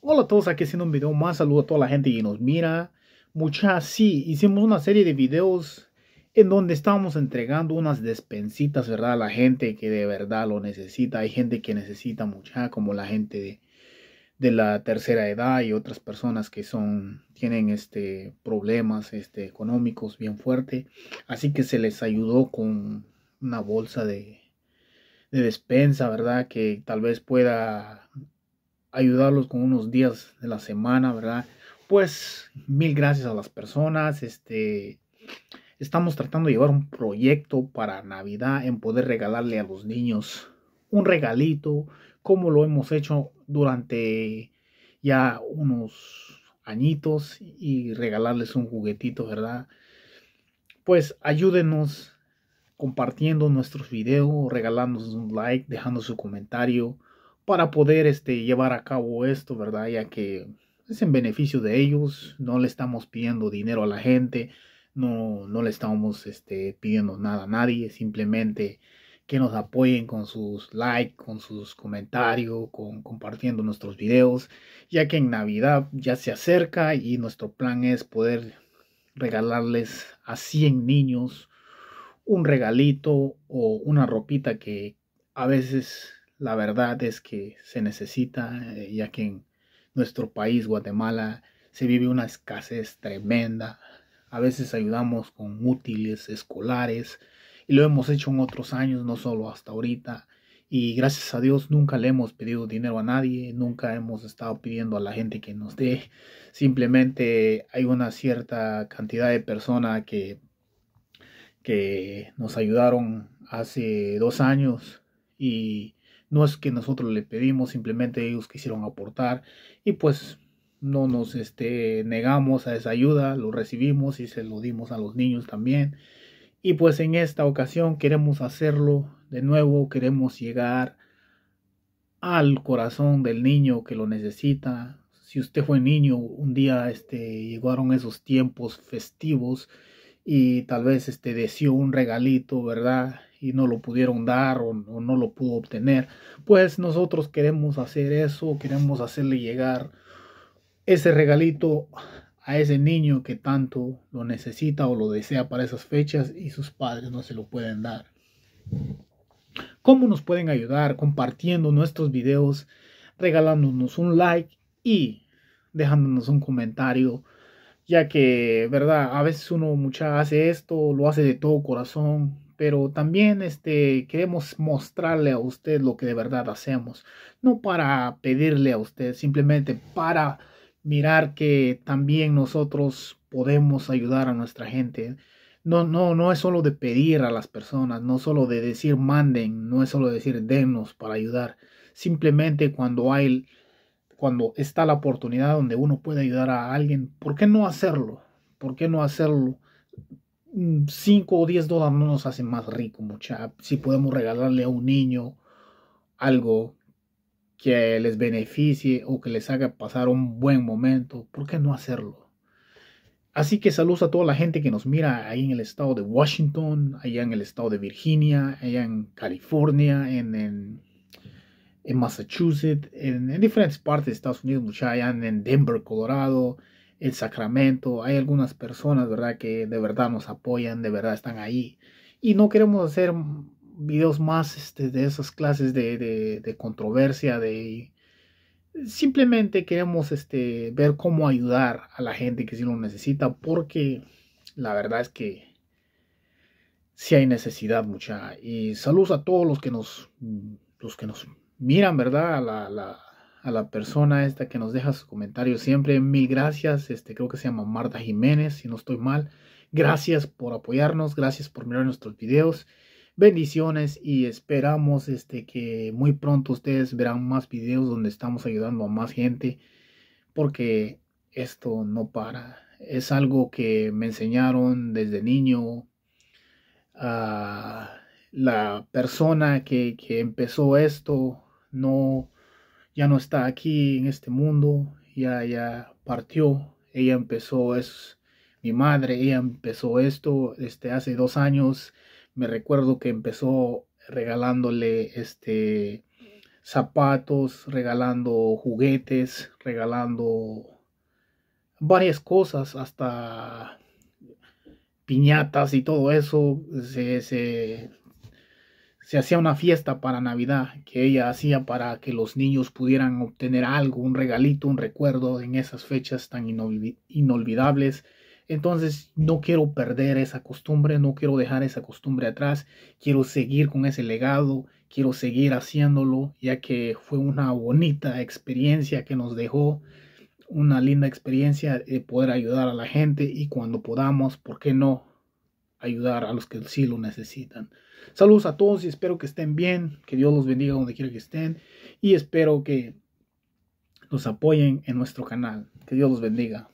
Hola a todos, aquí haciendo un video más. Saludo a toda la gente que nos mira. Muchas, sí, hicimos una serie de videos en donde estábamos entregando unas despensitas, ¿verdad? A la gente que de verdad lo necesita. Hay gente que necesita mucha, como la gente de, la tercera edad y otras personas que son, tienen este, problemas este, económicos bien fuertes. Así que se les ayudó con una bolsa de, de despensa, ¿verdad? Que tal vez pueda ayudarlos con unos días de la semana, ¿verdad? Pues mil gracias a las personas. Este, estamos tratando de llevar un proyecto para Navidad en poder regalarle a los niños un regalito, como lo hemos hecho durante ya unos añitos y regalarles un juguetito, ¿verdad? Pues ayúdenos compartiendo nuestros videos, regalándonos un like, dejando su comentario para poder este, llevar a cabo esto, ¿verdad? Ya que es en beneficio de ellos, no le estamos pidiendo dinero a la gente, no, no le estamos este, pidiendo nada a nadie, simplemente que nos apoyen con sus likes, con sus comentarios, con compartiendo nuestros videos, ya que en Navidad ya se acerca y nuestro plan es poder regalarles a 100 niños un regalito o una ropita que a veces la verdad es que se necesita, eh, ya que en nuestro país, Guatemala, se vive una escasez tremenda. A veces ayudamos con útiles escolares y lo hemos hecho en otros años, no solo hasta ahorita. Y gracias a Dios nunca le hemos pedido dinero a nadie, nunca hemos estado pidiendo a la gente que nos dé. Simplemente hay una cierta cantidad de personas que, que nos ayudaron hace dos años y no es que nosotros le pedimos, simplemente ellos quisieron aportar y pues no nos este, negamos a esa ayuda, lo recibimos y se lo dimos a los niños también. Y pues en esta ocasión queremos hacerlo de nuevo, queremos llegar al corazón del niño que lo necesita. Si usted fue niño, un día este, llegaron esos tiempos festivos y tal vez este, deseó un regalito, ¿verdad? y no lo pudieron dar o, no lo pudo obtener, pues nosotros queremos hacer eso, queremos hacerle llegar ese regalito a ese niño que tanto lo necesita o lo desea para esas fechas y sus padres no se lo pueden dar. ¿Cómo nos pueden ayudar? Compartiendo nuestros videos, regalándonos un like y dejándonos un comentario, ya que, verdad, a veces uno mucha hace esto, lo hace de todo corazón, pero también este, queremos mostrarle a usted lo que de verdad hacemos, no para pedirle a usted, simplemente para mirar que también nosotros podemos ayudar a nuestra gente. No, no, no es solo de pedir a las personas, no solo de decir manden, no es solo decir denos para ayudar. Simplemente cuando hay, cuando está la oportunidad donde uno puede ayudar a alguien, ¿por qué no hacerlo? ¿Por qué no hacerlo? 5 o 10 dólares no nos hacen más rico, mucha. Si podemos regalarle a un niño algo que les beneficie o que les haga pasar un buen momento, ¿por qué no hacerlo? Así que saludos a toda la gente que nos mira ahí en el estado de Washington, allá en el estado de Virginia, allá en California, en, en, Massachusetts, en, en, diferentes partes de Estados Unidos, mucha, allá en Denver, Colorado, el Sacramento. Hay algunas personas, ¿verdad? Que de verdad nos apoyan, de verdad están ahí. Y no queremos hacer videos más este, de esas clases de, de, controversia, de... Simplemente queremos este, ver cómo ayudar a la gente que sí lo necesita, porque la verdad es que sí hay necesidad mucha. Y saludos a todos los que nos, los que nos miran, ¿verdad? La, la, a la persona esta que nos deja su comentario siempre. Mil gracias. Este creo que se llama Marta Jiménez, si no estoy mal. Gracias por apoyarnos, gracias por mirar nuestros videos. Bendiciones y esperamos este que muy pronto ustedes verán más videos donde estamos ayudando a más gente porque esto no para. Es algo que me enseñaron desde niño. a la persona que, que empezó esto no ya no está aquí en este mundo, ya, ya partió, ella empezó, es mi madre, ella empezó esto este, hace dos años, me recuerdo que empezó regalándole este zapatos, regalando juguetes, regalando varias cosas, hasta piñatas y todo eso. Se, se, se, hacía una fiesta para Navidad que ella hacía para que los niños pudieran obtener algo, un regalito, un recuerdo en esas fechas tan inolvidables. Entonces no quiero perder esa costumbre, no quiero dejar esa costumbre atrás, quiero seguir con ese legado, quiero seguir haciéndolo, ya que fue una bonita experiencia que nos dejó, una linda experiencia de poder ayudar a la gente y cuando podamos, ¿por qué no? Ayudar a los que sí lo necesitan. Saludos a todos y espero que estén bien, que Dios los bendiga donde quiera que estén y espero que nos apoyen en nuestro canal. Que Dios los bendiga.